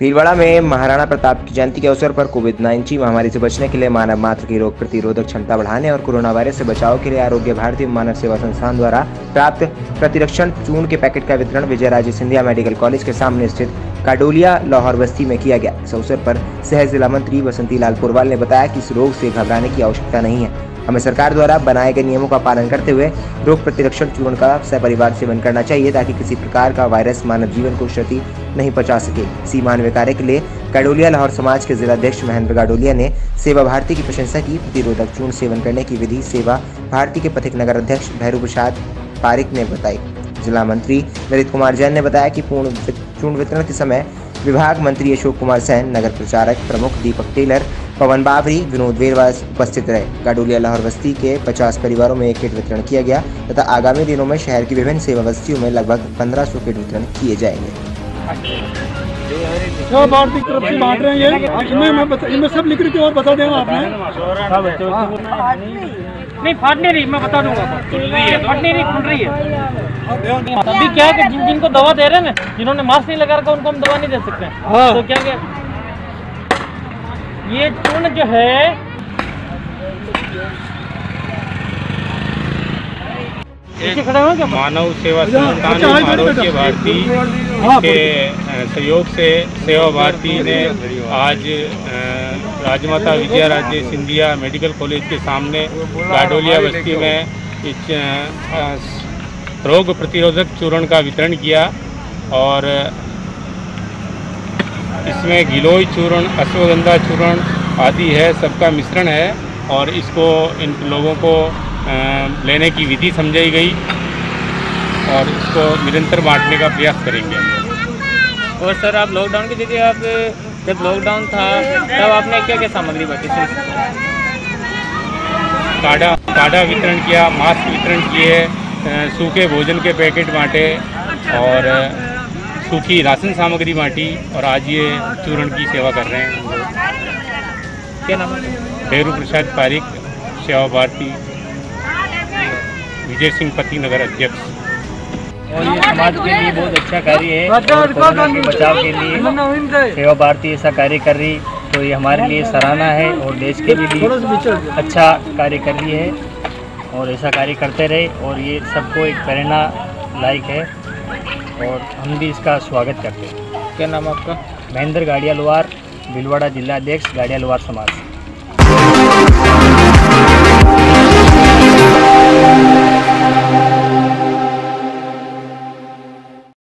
भीलवाड़ा में महाराणा प्रताप की जयंती के अवसर पर कोविड 19 महामारी से बचने के लिए मानव मात्र की रोग प्रतिरोधक क्षमता बढ़ाने और कोरोना वायरस से बचाव के लिए आरोग्य भारतीय मानव सेवा संस्थान द्वारा प्राप्त प्रतिरक्षण चूर्ण के पैकेट का वितरण विजय राजे सिंधिया मेडिकल कॉलेज के सामने स्थित काडोलिया लाहौर बस्ती में किया गया। इस अवसर पर सह जिला मंत्री बसंती लाल पुरवाल ने बताया कि इस रोग से घबराने की आवश्यकता नहीं है। हमें सरकार द्वारा बनाए गए नियमों का पालन करते हुए रोग प्रतिरक्षण चूर्ण का सपरिवार सेवन करना चाहिए ताकि किसी प्रकार का वायरस मानव जीवन को क्षति नहीं पहुँचा सके। इसी मानवीय कार्य के लिए गाडोलिया लाहौर समाज के जिलाध्यक्ष महेंद्र गाडोलिया ने सेवा भारती की प्रशंसा की। प्रतिरोधक चूर्ण सेवन करने की विधि सेवा भारती के पथिक नगर अध्यक्ष भैरू प्रसाद पारिक ने बताई। जिला मंत्री ललित कुमार जैन ने बताया कि पूर्ण चूर्ण वितरण के समय विभाग मंत्री अशोक कुमार सैन, नगर प्रचारक प्रमुख दीपक टेलर, पवन बाबरी विनोद वेरवास उपस्थित रहे। गाडोलिया लाहौर बस्ती के 50 परिवारों में एक किट वितरण किया गया तथा आगामी दिनों में शहर की विभिन्न सेवा बस्तियों में लगभग 1500 किट वितरण किए जाएँगे। जो भारतीय तरफ़ से बांट रहे हैं ये इनमें मैं बता, इनमें सब लिख रही और बता देगा आपने। नहीं फाटने नहीं रही मैं बता दूँगा। खुल रही फाट नहीं रही खुल रही है। अभी क्या है कि जिन जिनको दवा दे रहे हैं ना जिन्होंने मास्क नहीं लगा रखा उनको हम दवा नहीं दे सकते। हाँ। तो क्या क्या ये चूर्ण जो है खड़े हो क्या? मानव सेवा अच्छा, संस्थान भारती हाँ, के सहयोग से सेवा भारती ने आज राजमाता विजया राजे सिंधिया मेडिकल कॉलेज के सामने गाडोलिया बस्ती में इस, रोग प्रतिरोधक चूर्ण का वितरण किया और इसमें गिलोय चूर्ण अश्वगंधा चूर्ण आदि है सबका मिश्रण है और इसको इन लोगों को लेने की विधि समझाई गई। और इसको निरंतर बांटने का प्रयास करेंगे। और सर आप लॉकडाउन की दीदी आप जब लॉकडाउन था तब आपने क्या क्या सामग्री बांटी थी? काढ़ा काढ़ा वितरण किया मास्क वितरण किए सूखे भोजन के पैकेट बांटे और सूखी राशन सामग्री बांटी और आज ये चूरण की सेवा कर रहे हैं। क्या नाम है? भैरू प्रसाद पारिक सेवा भारती विजय सिंह पति नगर अध्यक्ष। और ये समाज के लिए बहुत अच्छा कार्य है और कोरोना के बचाव के लिए सेवा भारती ऐसा कार्य कर रही तो ये हमारे लिए सराहना है और देश के लिए भी अच्छा कार्य कर रही है और ऐसा कार्य करते रहे और ये सबको एक प्रेरणा लायक है और हम भी इसका स्वागत करते हैं। क्या नाम आपका? महेंद्र गाड़िया लोहार भीलवाड़ा जिला अध्यक्ष गाड़िया लोहार समाज।